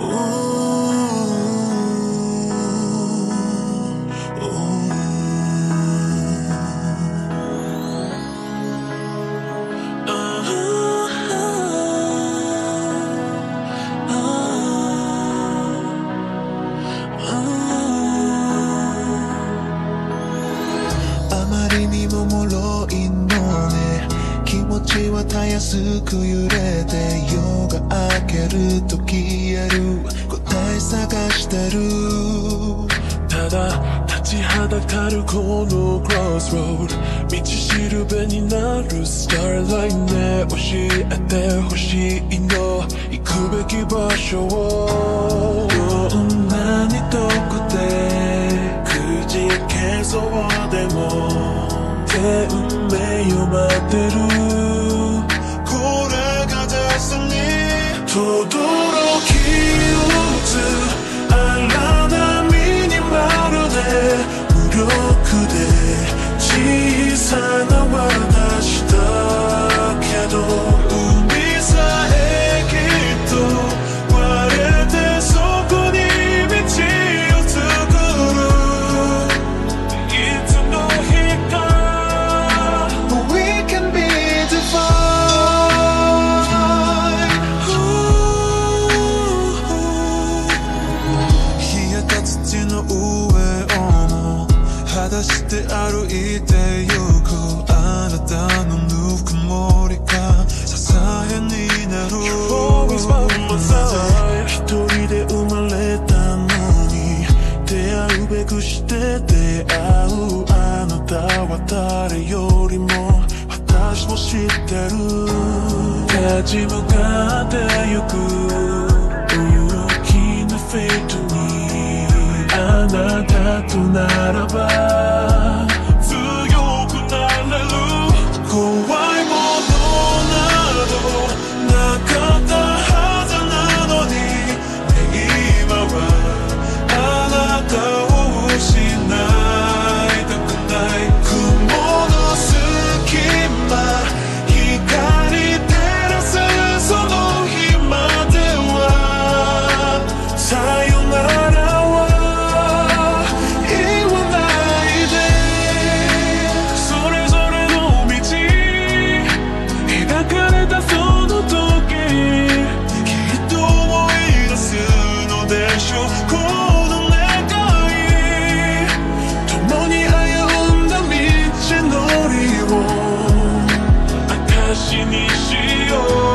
あちはたやすく揺れて夜が明けると消える。答え探してる。ただ立ちはだかるこのクロスロード道しるべになるスターラインね教えてほしいの。行くべき場所を。どんなに遠くてくじけそうでも運命を待ってる。がデスニー轟き打つ荒波にまるで無力で小さな私だいてゆくあなたのぬくもりが支えになる Always by my side 一人で生まれたのに出会うべくして出会う。あなたは誰よりも私も知ってる。立ち向かってゆく大きなフェイトにあなたとならば。de.